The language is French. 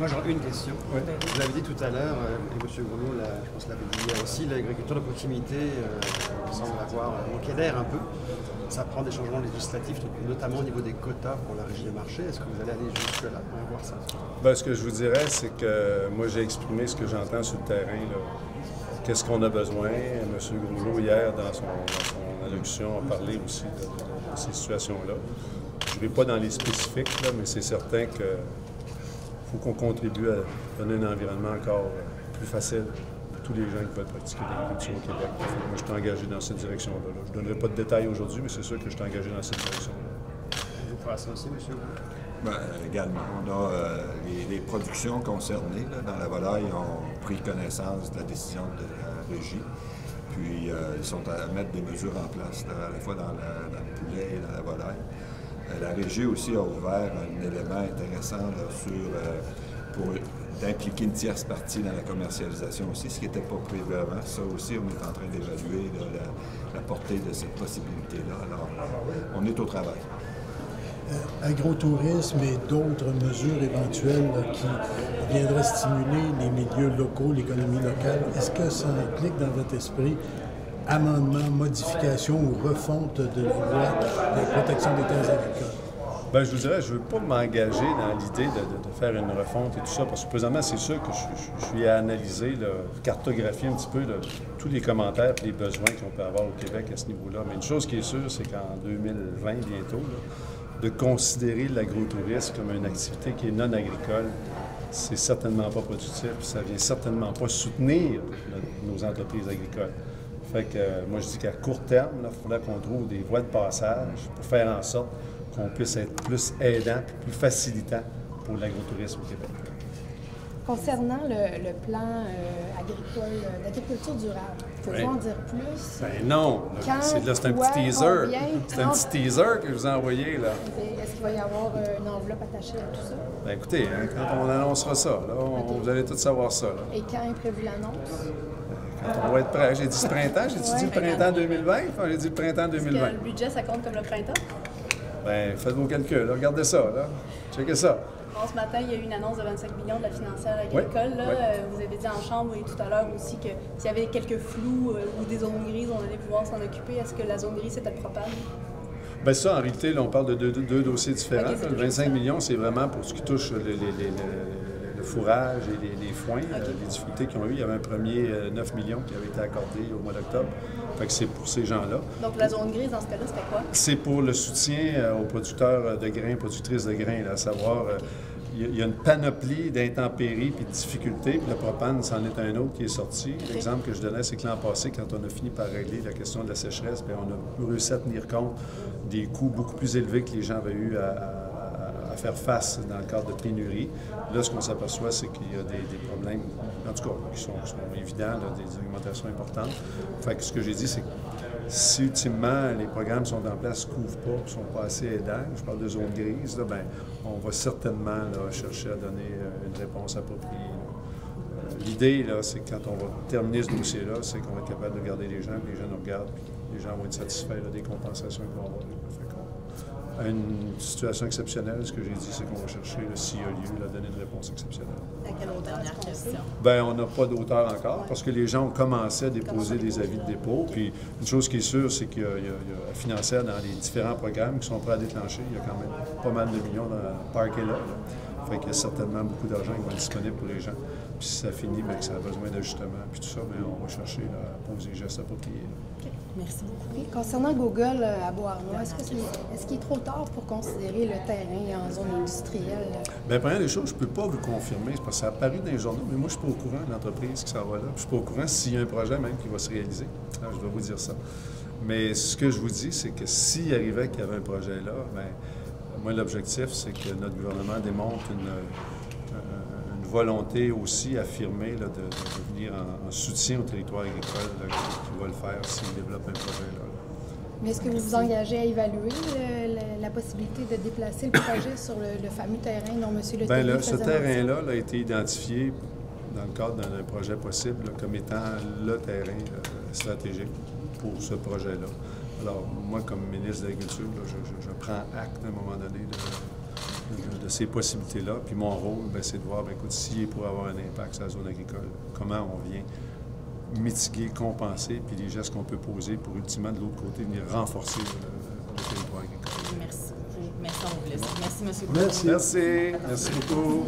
Moi, j'aurais une question. Vous l'avez dit tout à l'heure, euh, et M. Gounod, là, je pense, l'avait dit hier aussi, l'agriculture de proximité euh, semble avoir manqué d'air un peu. Ça prend des changements législatifs, notamment au niveau des quotas pour la régie des marchés. Est-ce que vous allez aller jusque-là va voir ça? Ben, ce que je vous dirais, c'est que moi, j'ai exprimé ce que j'entends sur le terrain. Qu'est-ce qu'on a besoin? M. Grouleau, hier, dans son, dans son allocution, a parlé aussi de, de- de ces situations-là. Je ne vais pas dans les spécifiques, là, mais c'est certain qu'il faut qu'on contribue à donner un environnement encore euh, plus facile pour tous les gens qui veulent pratiquer l'agriculture au Québec. Moi, je suis engagé dans cette direction-là. là. Je ne donnerai pas de détails aujourd'hui, mais c'est sûr que je suis engagé dans cette direction-là. Vous ferez ça aussi, M. Gounod Ben, également, on a euh, les, les productions concernées là, dans la volaille ont pris connaissance de la décision de la régie. Puis euh, ils sont à mettre des mesures en place, là, à la fois dans, la- dans le poulet et dans la volaille. Euh, la régie aussi a ouvert un élément intéressant sur euh, pour d'impliquer une tierce partie dans la commercialisation aussi, ce qui n'était pas prévu avant. Ça aussi, on est en train d'évaluer la, portée de cette possibilité-là. Alors, on est au travail. agrotourisme et d'autres mesures éventuelles qui viendraient stimuler les milieux locaux, l'économie locale, est-ce que ça implique dans votre esprit amendement, modification ou refonte de la loi de protection des terres agricoles? Ben, je vous dirais, je ne veux pas m'engager dans l'idée de, faire une refonte et tout ça, parce que présentement, c'est sûr que je, suis à analyser, cartographier un petit peu tous les commentaires et les besoins qu'on peut avoir au Québec à ce niveau-là. Mais une chose qui est sûre, c'est qu'en 2020, bientôt, de considérer l'agrotourisme comme une activité qui est non agricole, c'est certainement pas productif, ça vient certainement pas soutenir nos entreprises agricoles. Fait que euh, moi, je dis qu'à court terme, il faudrait qu'on trouve des voies de passage pour faire en sorte qu'on puisse être plus aidant et plus facilitant pour l'agrotourisme au Québec. Concernant le, le plan euh, agricole, euh, d'agriculture durable, pouvez-vous Oui. en dire plus? Ben non, c'est là, c'est un petit teaser. combien? C'est un Ah. petit teaser que je vous ai envoyé là. Est-ce qu'il va y avoir une enveloppe attachée à tout ça? Ben écoutez, hein, quand on annoncera ça, là, on- vous allez tout savoir ça. là. Et quand est prévue l'annonce? On va être prêt. J'ai dit ce printemps, j'ai dit le printemps 2020, enfin, j'ai dit le printemps Est-ce 2020. que le budget, ça compte comme le printemps? Ben faites vos calculs, là, regardez ça, là. Checkez ça. Bon, ce matin, il y a eu une annonce de 25 millions de la financière Oui, agricole. là. oui. Euh, Vous avez dit en chambre et tout à l'heure aussi que s'il y avait quelques flous euh, ou des zones grises, on allait pouvoir s'en occuper. Est-ce que la zone grise, c'était le propane? Bien, ça, en réalité, là, on parle de deux, deux- deux dossiers différents. Ok, c'est le toujours 25 ça. millions, c'est vraiment pour ce qui touche le, les- les- les- le- fourrage et les, les foins, euh, les difficultés qu'ils ont eues. Il y avait un premier euh, 9 millions qui avait été accordé au mois d'octobre. Fait que c'est pour ces gens-là. Donc la zone grise, dans ce cas-là, c'était quoi? C'est pour le soutien euh, aux producteurs euh, de grains, productrices de grains, là, à savoir, euh, il y a- une panoplie d'intempéries puis de difficultés, puis le propane, c'en est un autre qui est sorti. L'exemple que je donnais, c'est que l'an passé, quand on a fini par régler la question de la sécheresse, bien, on a réussi à tenir compte des coûts beaucoup plus élevés que les gens avaient eu à- à faire face dans le cadre de pénurie. Là, ce qu'on s'aperçoit, c'est qu'il y a des, problèmes, en tout cas, qui sont, évidents, des augmentations importantes. Fait ce que j'ai dit, c'est que si ultimement les programmes sont en place, ne couvrent pas, ne sont pas assez aidants, je parle de zone grise, là, ben, on va certainement chercher à donner euh, une réponse appropriée. Euh, L'idée, là, c'est que quand on va terminer ce dossier-là, c'est qu'on va être capable de garder les gens, que les gens nous regardent, puis les gens vont être satisfaits des compensations qu'ils vont avoir. À une situation exceptionnelle, ce que j'ai dit, c'est qu'on va chercher, s'il y a lieu, là, donner une réponse exceptionnelle. Quelle autre dernière question? Ben, on n'a pas d'auteur encore parce que les gens ont commencé à déposer des avis de dépôt. Puis une chose qui est sûre, c'est qu'il y, y a la financière dans les différents programmes qui sont prêts à déclencher. Il y a quand même pas mal de millions dans le parquet là. là. Fait qu'il y a certainement beaucoup d'argent qui va être disponible pour les gens. Puis si ça finit, bien, que ça a besoin d'ajustement, puis tout ça, bien, on va chercher à poser les gestes appropriés. Merci beaucoup. Et concernant Google euh, à Beauharnois, est-ce que c'est- est-ce qu'il est trop tard pour considérer le terrain en zone industrielle? Bien, première des choses, je ne peux pas vous confirmer, parce que ça a apparu dans les journaux, mais moi, je ne suis pas au courant de l'entreprise qui s'en va là. Je ne suis pas au courant s'il y a un projet même qui va se réaliser. Ah, je dois vous dire ça. Mais ce que je vous dis, c'est que s'il arrivait qu'il y avait un projet là, bien, moi, l'objectif, c'est que notre gouvernement démontre une, une volonté aussi affirmée là, de, de venir en, en soutien au territoire agricole là, qui, va le faire s'il développe un projet là. Mais est-ce que vous vous engagez à évaluer le- le- la possibilité de déplacer le projet sur le, le fameux terrain dont M. Le Bien, là, ce terrain-là là, a été identifié dans le cadre d'un projet possible là, comme étant le terrain euh, stratégique pour ce projet-là. Alors, moi, comme ministre de l'Agriculture, je, je- je prends acte à un moment donné de, de, ces possibilités-là. Puis mon rôle, ben, c'est de voir, ben, écoute, s'il est pour avoir un impact sur la zone agricole, comment on vient mitiguer, compenser, puis les gestes qu'on peut poser pour ultimement, de l'autre côté, venir renforcer le, le territoire agricole. Merci beaucoup. Merci, on vous laisse. Merci, M. Merci. Merci. Merci beaucoup.